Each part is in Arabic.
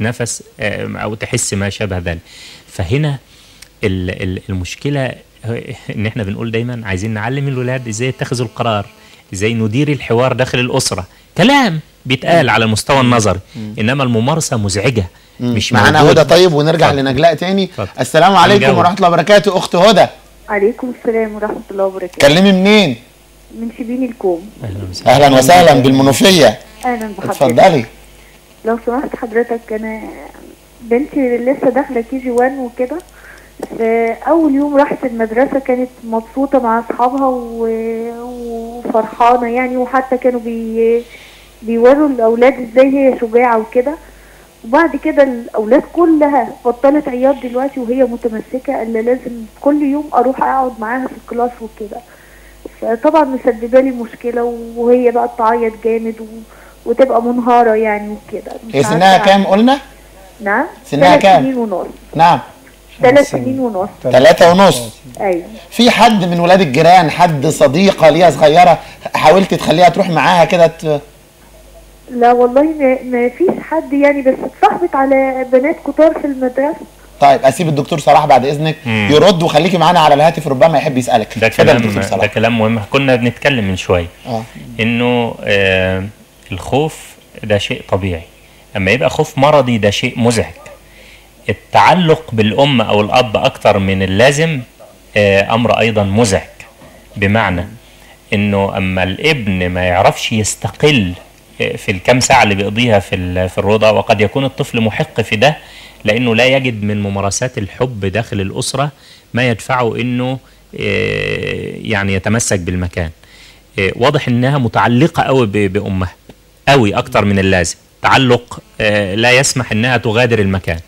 نفس آه، أو تحس ما شابه ذلك. فهنا ال- ال- المشكلة إن إحنا بنقول دايما عايزين نعلم الولاد إزاي يتخذوا القرار إزاي ندير الحوار داخل الأسرة. كلام بيتقال على المستوى النظري إنما الممارسة مزعجة مش معانا. هدى طيب ونرجع اتفضل. لنجلاء تاني. اتفضل. السلام عليكم. ورحمة الله وبركاته. أخت هدى. عليكم السلام ورحمة الله وبركاته. كلمي منين؟ من شبين الكوم. أهلا وسهلا. أهلا وسهلا بالمنوفية. أهلا بحضرتك. اتفضلي. لو سمحت حضرتك أنا بنتي لسه داخلة KG 1 وكده. أول يوم راحت المدرسة كانت مبسوطة مع أصحابها و- وفرحانة يعني وحتى كانوا بي بيوروا الأولاد إزاي هي شجاعة وكده. وبعد كده الأولاد كلها بطلت عياط دلوقتي وهي متمسكة إلا لازم كل يوم أروح أقعد معاها في ال class وكده. فطبعا مسببة لي مشكلة وهي بقى تعيط جامد و... وتبقى منهارة يعني وكده. هي سنها. كام قلنا؟ نعم؟ سنها ثلاث كام؟ سنين ونص. نعم. ثلاث سنين ونص. ثلاثة ونص. أيوه. في حد من ولاد الجيران حد صديقة ليها صغيرة حاولت تخليها تروح معاها كده ت... لا والله ما, ما فيش حد يعني بس اتصاحبت على بنات كتار في المدرسة. طيب أسيب الدكتور صلاح بعد إذنك. مم. يرد وخليكي معانا على الهاتف ربما يحب يسألك. ده كلام دكتور ده كلام مهم. كنا بنتكلم من شوية آه. إنه آه الخوف ده شيء طبيعي. أما يبقى خوف مرضي ده شيء مزعج. التعلق بالأم أو الأب أكتر من اللازم آه أمر أيضا مزعج. بمعنى إنه أما الابن ما يعرفش يستقل آه، في الكام ساعة اللي بيقضيها في في الرضا وقد يكون الطفل محق في ده لأنه لا يجد من ممارسات الحب داخل الأسرة ما يدفعه إنه آه، يعني يتمسك بالمكان. واضح إنها متعلقة قوي بأمها. قوي أكتر من اللازم. تعلق آه، لا يسمح إنها تغادر المكان.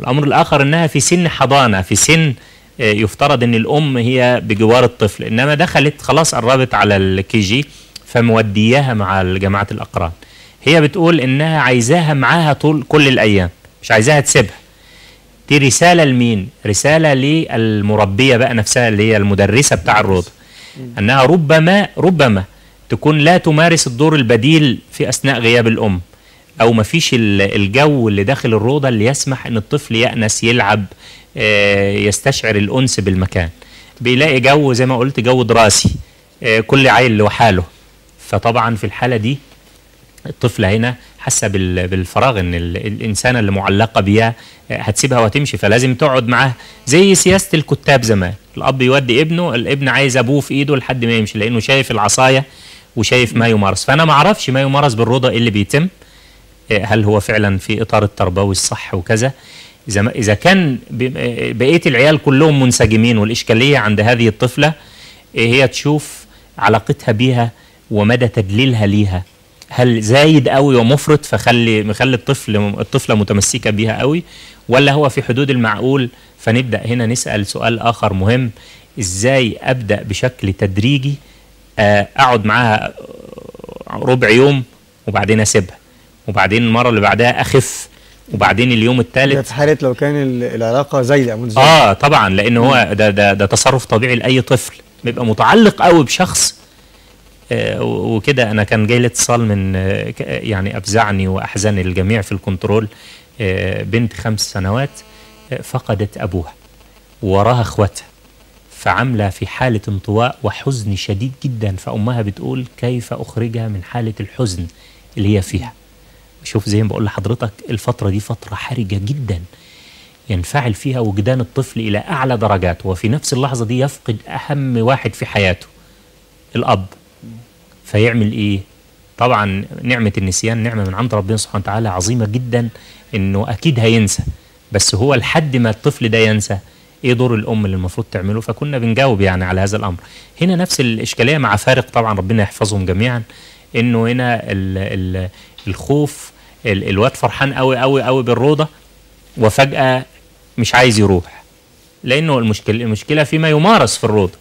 الامر الآخر إنها في سن حضانة في سن آه، يفترض إن الأم هي بجوار الطفل. إنما دخلت خلاص قربت على الكي جي فمودياها مع جماعة الأقران. هي بتقول إنها عايزاها معاها طول كل الأيام. مش عايزاها تسيبها. دي رسالة لمين؟ رسالة للمربية بقى نفسها اللي هي المدرسة بتاع الروضة. إنها ربما ربما تكون لا تمارس الدور البديل في أثناء غياب الأم أو ما فيش ال- الجو اللي داخل الروضة اللي يسمح إن الطفل يأنس يلعب آه، يستشعر الأنس بالمكان. بيلاقي جو زي ما قلت جو دراسي آه، كل عيل لوحاله. فطبعا في الحالة دي الطفلة هنا بال- بالفراغ إن ال- الإنسانة اللي معلقة بيها آه، هتسيبها وتمشي فلازم تقعد معاها زي سياسة الكتاب زمان. الأب يودي ابنه الابن عايز أبوه في إيده لحد ما يمشي لأنه شايف العصاية وشايف ما يمارس. فأنا ما أعرفش ما يمارس بالرضا اللي بيتم آه، هل هو فعلا في إطار التربوي الصح وكذا. إذا إذا كان آه، بقية العيال كلهم منسجمين والإشكالية عند هذه الطفلة هي تشوف علاقتها بيها ومدى تدليلها ليها. هل زايد قوي ومفرط فخلي مخلي الطفل الطفلة متمسكة بيها قوي ولا هو في حدود المعقول؟ فنبدأ هنا نسأل سؤال آخر مهم. إزاي أبدأ بشكل تدريجي آه، أقعد معاها ربع يوم وبعدين أسيبها؟ وبعدين المرة اللي بعدها أخف؟ وبعدين اليوم الثالث؟ في حاله لو كان ال- العلاقة زايدة آه طبعا لأن هو ده ده ده تصرف طبيعي لأي طفل. بيبقى متعلق قوي بشخص وكده. أنا كان جاي لي اتصال من آه، ك- يعني أفزعني وأحزن الجميع في الكنترول آه، بنت خمس سنوات آه، فقدت أبوها وراها أخواتها فعاملة في حالة انطواء وحزن شديد جدا. فأمها بتقول كيف أخرجها من حالة الحزن اللي هي فيها؟ شوف زي ما بقول لحضرتك الفترة دي فترة حرجة جدا ينفعل فيها وجدان الطفل إلى أعلى درجاته وفي نفس اللحظة دي يفقد أهم واحد في حياته الأب. فيعمل إيه؟ طبعا نعمة النسيان نعمة من عند ربنا سبحانه وتعالى عظيمة جدا إنه أكيد هينسى. بس هو لحد ما الطفل ده ينسى إيه دور الأم اللي المفروض تعمله؟ فكنا بنجاوب يعني على هذا الأمر. هنا نفس الإشكالية مع فارق طبعا ربنا يحفظهم جميعا إنه هنا ال ال الخوف ال الواد فرحان قوي قوي قوي بالروضة وفجأة مش عايز يروح. لأنه المشكلة المشكلة فيما يمارس في الروضة.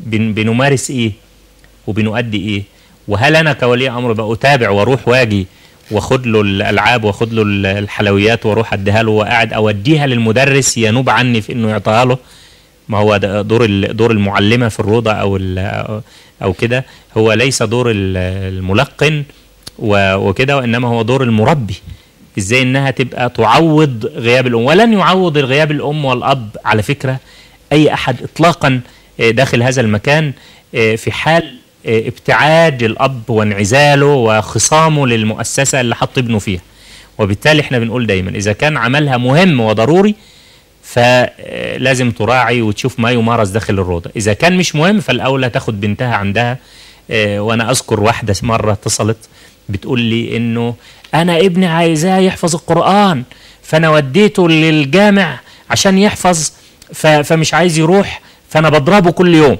بن بنمارس إيه؟ وبنؤدي إيه؟ وهل أنا كولي أمر بقى أتابع وأروح وأجي وأخد له الألعاب وأخد له ال- الحلويات وأروح أديها له وقاعد أوديها للمدرس ينوب عني في إنه يعطيها له؟ ما هو دور دور المعلمة في الروضة أو أو كده. هو ليس دور ال- الملقن وكده وإنما هو دور المربي. إزاي إنها تبقى تعوض غياب الأم؟ ولن يعوض غياب الأم والأب. على فكرة أي أحد اطلاقا آه، داخل هذا المكان آه، في حال ابتعاد الأب وانعزاله وخصامه للمؤسسة اللي حط ابنه فيها. وبالتالي إحنا بنقول دايما إذا كان عملها مهم وضروري فلازم تراعي وتشوف ما يمارس داخل الروضة. إذا كان مش مهم فالاولى تاخد بنتها عندها. آه، وأنا أذكر واحدة مرة اتصلت بتقول لي إنه أنا ابني عايزاه يحفظ القرآن فأنا وديته للجامع عشان يحفظ فمش عايز يروح فأنا بضربه كل يوم.